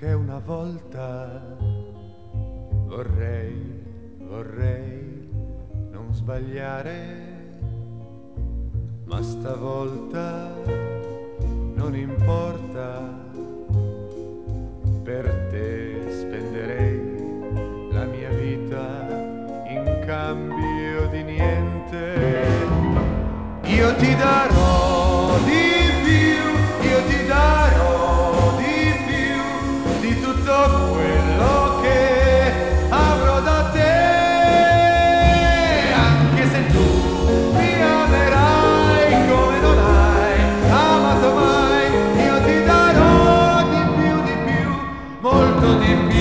che una volta vorrei, vorrei non sbagliare, ma stavolta non importa, per te spenderei la mia vita in cambio di niente. Io ti darò molto di più.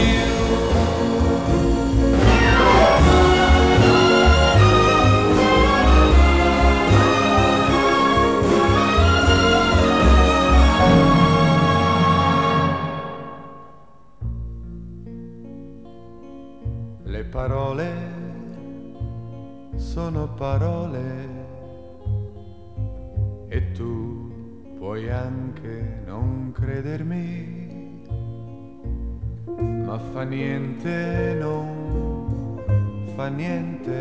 Le parole sono parole e tu puoi anche non credermi, ma fa niente, non fa niente.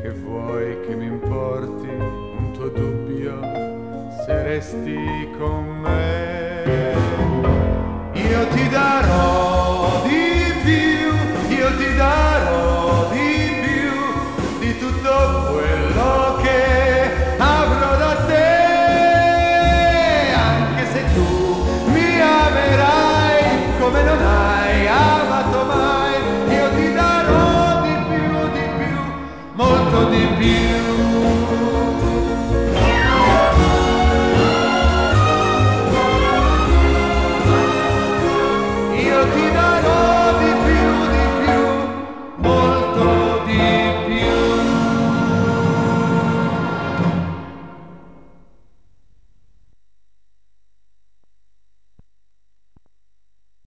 Che vuoi che mi importi un tuo dubbio se resti con me? de Pio.